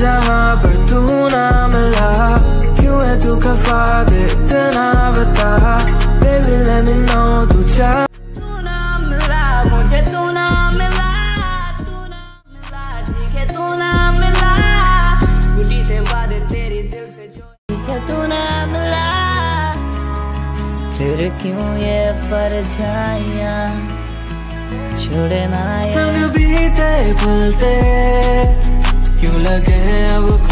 जहाँ पर तू ना मिला क्यों है तू खफा? दे इतना बता। तू ना मिला मुझे तू ना मिला तू ना मिला ठीक है, तू ना मिला तेरी दिल से जो ठीक है, तू ना मिला फिर क्यों ये परछाइयाँ छोड़े ना संग बीते पलते क्यों लगे अब